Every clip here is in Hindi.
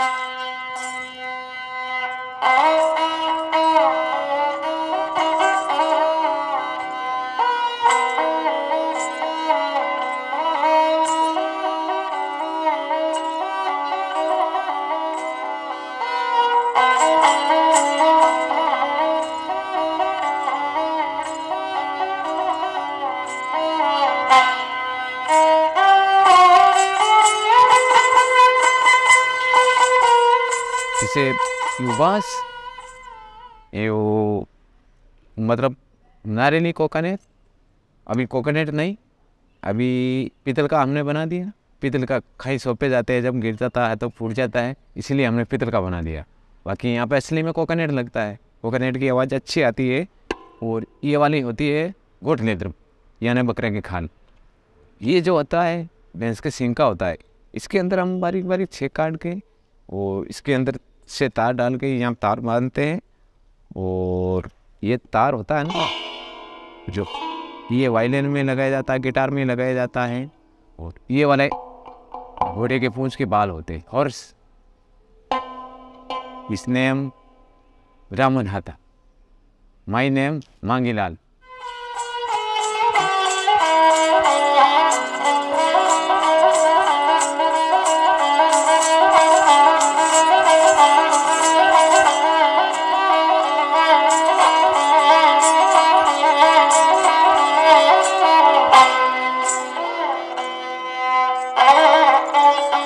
Oh. से युवास ये मतलब नारियली कोकोनेट, अभी कोकोनेट नहीं, अभी पीतल का हमने बना दिया। पीतल का खाई सोपे जाते हैं, जब गिर जाता है तो फूट जाता है, इसीलिए हमने पीतल का बना दिया। बाकी यहाँ पे असली में कोकोनेट लगता है। कोकोनेट की आवाज़ अच्छी आती है और ये वाली होती है गोट लेद्र यानी बकरे की खाल। ये जो होता है, भैंस के सींग का होता है, इसके अंदर हम बारीक बारीक छेक काट के और इसके अंदर से तार डाल के यहाँ तार बांधते हैं और ये तार होता है ना, जो ये वायलिन में लगाया जाता है, गिटार में लगाया जाता है और ये वाले घोड़े के पूंछ के बाल होते हैं। हॉर्स इस नेम रामन हाथा माई नेम मांगीलाल।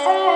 Bye.